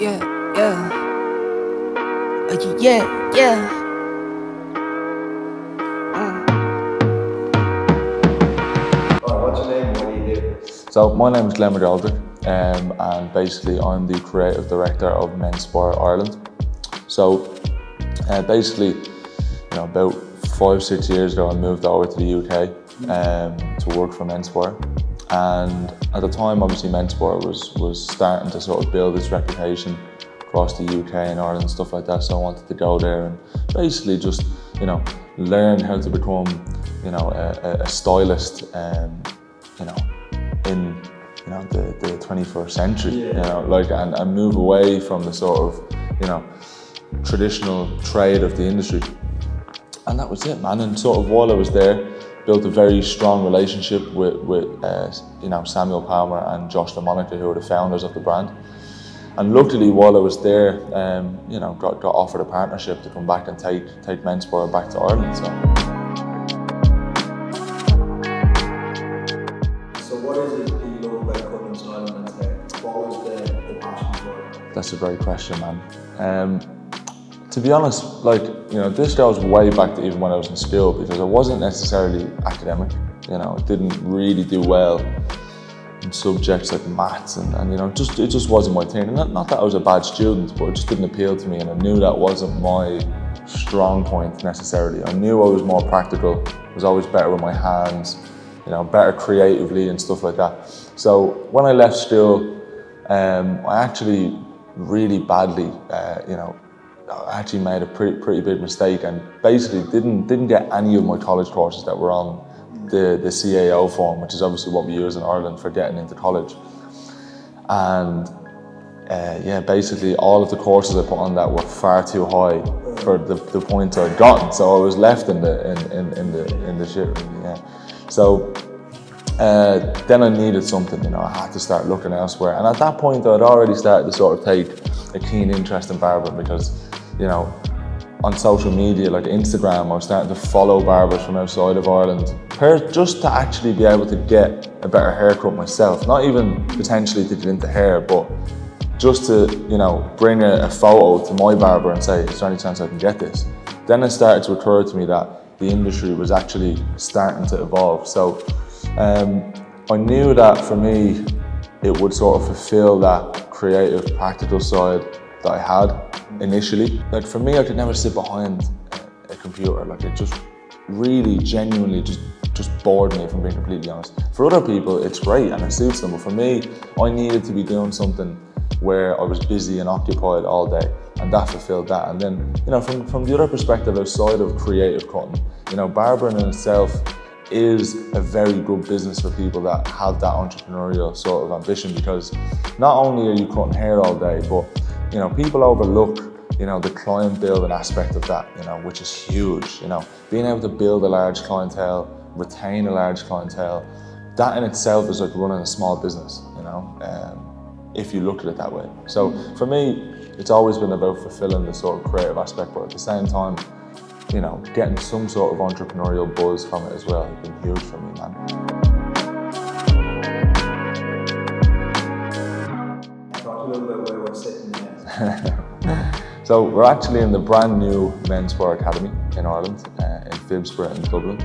yeah, yeah. Uh, yeah, yeah. Alright, what's your name what do you do? So my name is Glenn McGoldrick um, and basically I'm the creative director of Menspire Ireland. So uh, basically, you know, about five, six years ago I moved over to the UK um, to work for Menspire. And at the time, obviously, Menspire was, was starting to sort of build its reputation across the UK and Ireland and stuff like that. So I wanted to go there and basically just, you know, learn how to become, you know, a, a- stylist, um, you know, in you know the, the 21st century. You know, like and, and move away from the sort of, you know, traditional trade of the industry. And that was it, man. And sort of while I was there, built a very strong relationship with, with uh, you know, Samuel Palmer and Josh LaMonica, who are the founders of the brand. And luckily, while I was there, um, you know, got, got offered a partnership to come back and take take Menspire back to Ireland. So So what is it that you love about cutting style and that's there? What was the, the passion for it? That's a great question, man. Um, to be honest, like you know, this goes way back to even when I was in school because I wasn't necessarily academic. You know, I didn't really do well in subjects like maths, and, and you know, just it just wasn't my thing. And not, not that I was a bad student, but it just didn't appeal to me, and I knew that wasn't my strong point necessarily. I knew I was more practical. I Was always better with my hands. You know, better creatively and stuff like that. So when I left school, um, I actually really badly, uh, you know, I actually made a pretty pretty big mistake and basically didn't didn't get any of my college courses that were on the the CAO form, which is obviously what we use in Ireland for getting into college. And uh, yeah, basically all of the courses I put on that were far too high for the, the points I'd gotten. So I was left in the in, in, in the in the shit yeah. So uh, then I needed something, you know, I had to start looking elsewhere. And at that point, I'd already started to sort of take a keen interest in barbering because, you know, on social media like Instagram, I was starting to follow barbers from outside of Ireland, just to actually be able to get a better haircut myself. Not even potentially to get into hair, but just to, you know, bring a, a photo to my barber and say, is there any chance I can get this? Then it started to occur to me that the industry was actually starting to evolve. So um, I knew that for me, it would sort of fulfill that creative, practical side that I had initially. Like for me, I could never sit behind a, computer. Like it just really, genuinely just just bored me, if I'm being completely honest. For other people, it's great and it suits them, but for me, I needed to be doing something where I was busy and occupied all day, and that fulfilled that. And then, you know, from, from the other perspective, outside of creative cutting, you know, barbering in itself is a very good business for people that have that entrepreneurial sort of ambition because not only are you cutting hair all day, but you know, people overlook you know the client building aspect of that, you know, which is huge. You know, being able to build a large clientele, retain a large clientele, that in itself is like running a small business. You know, um, if you look at it that way. So for me, it's always been about fulfilling the sort of creative aspect, but at the same time, you know, getting some sort of entrepreneurial buzz from it as well has been huge for me, man. Bit where we're sitting. So we're actually in the brand new Menspire Academy in Ireland, uh, in Phibsborough in Dublin.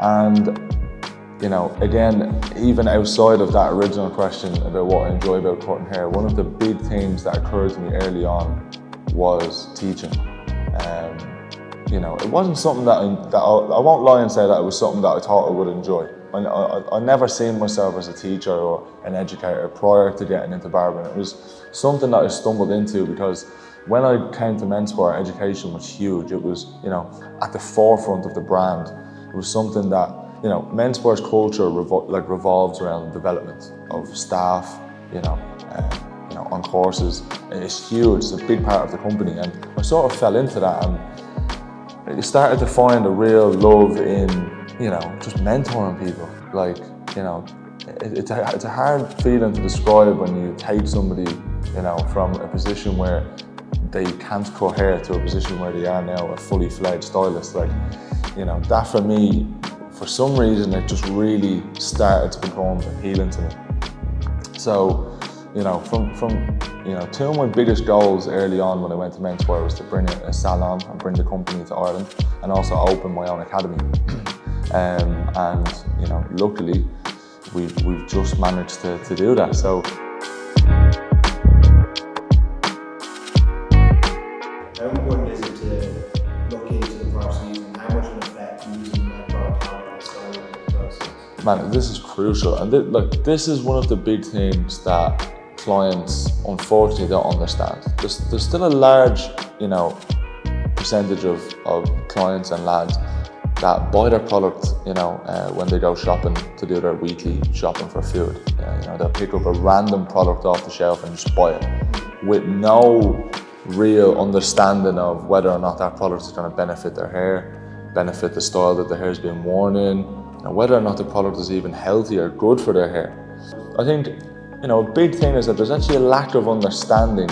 And, you know, again, even outside of that original question about what I enjoy about cutting hair, one of the big things that occurred to me early on was teaching. Um, you know, it wasn't something that, I, that I, I won't lie and say that it was something that I thought I would enjoy. I, I, I never seen myself as a teacher or an educator prior to getting into barbering. It was something that I stumbled into because when I came to Menspire, education was huge. It was, you know, at the forefront of the brand. It was something that, you know, Menspire's culture revol- like revolves around the development of staff, you know, uh, you know, on courses. It's huge. It's a big part of the company, and I sort of fell into that and I started to find a real love in, you know, just mentoring people. Like, you know, it, it's, a, it's a hard feeling to describe when you take somebody, you know, from a position where they can't cut hair to a position where they are now a fully fledged stylist. Like, you know, that for me, for some reason, it just really started to become appealing to me. So, you know, from from you know, two of my biggest goals early on when I went to Menspire was to bring a salon and bring the company to Ireland and also open my own academy. Um, and, you know, luckily, we've, we've just managed to, to do that. So How important is it to look into the products you're? How much of an effect using that product have on the style of the process? man, this is crucial. And th- look, this is one of the big things that clients unfortunately don't understand. There's, there's still a large, you know, percentage of, of clients and lads that buy their product, you know, uh, when they go shopping to do their weekly shopping for food. Uh, you know, they'll pick up a random product off the shelf and just buy it with no real understanding of whether or not that product is going to benefit their hair, benefit the style that the hair is being worn in, and whether or not the product is even healthy or good for their hair. I think, you know, a big thing is that there's actually a lack of understanding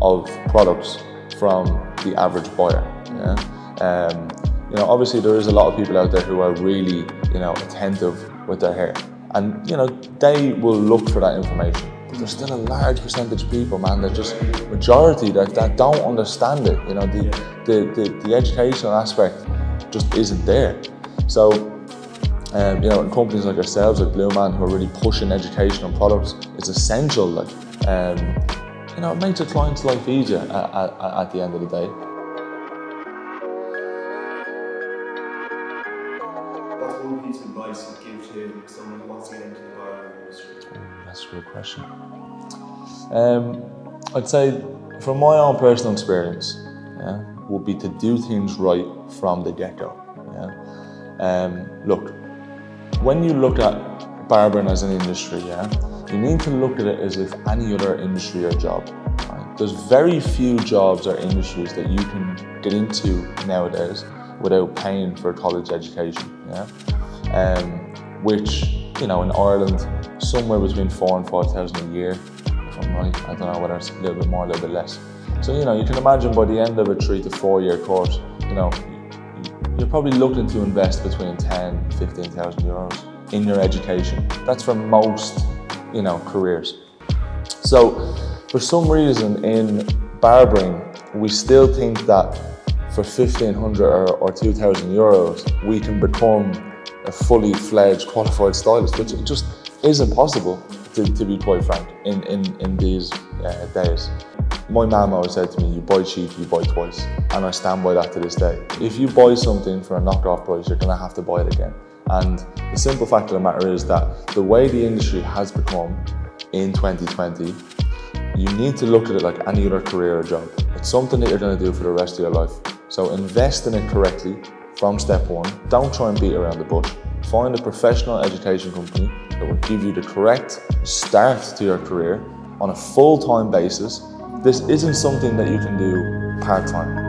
of products from the average buyer. Yeah? Um, you know, obviously there is a lot of people out there who are really, you know, attentive with their hair, and you know they will look for that information. But there's still a large percentage of people, man, that just majority that, that don't understand it. You know, the, the, the, the educational aspect just isn't there. So um, you know, in companies like ourselves, like BluMaan, who are really pushing education on products, it's essential. Like, um, you know, it makes a client's life easier at, at, at the end of the day. Advice you'd give to someone who wants to get into the? That's a good question. Um, I'd say, from my own personal experience, yeah, would be to do things right from the get-go. Yeah. Um, look, when you look at barbering as an industry, yeah, you need to look at it as if any other industry or job. Right? There's very few jobs or industries that you can get into nowadays without paying for a college education. Yeah, um, which you know in Ireland somewhere between four and five thousand a year. If I'm right, I don't know whether it's a little bit more, a little bit less. So you know you can imagine by the end of a three to four year course, you know you're probably looking to invest between 10 15,000 euros in your education. That's for most, you know, careers. So, for some reason in barbering, we still think that for 1500 or, or 2000 euros, we can become a fully fledged qualified stylist, which it just isn't possible, to, to be quite frank, in, in, in these uh, days. My mum always said to me, you buy cheap, you buy twice. And I stand by that to this day. If you buy something for a knockoff price, you're gonna have to buy it again. And the simple fact of the matter is that the way the industry has become in 2020, you need to look at it like any other career or job. It's something that you're gonna do for the rest of your life. So invest in it correctly from step one. Don't try and beat around the bush. Find a professional education company that will give you the correct start to your career on a full-time basis this isn't something that you can do part time.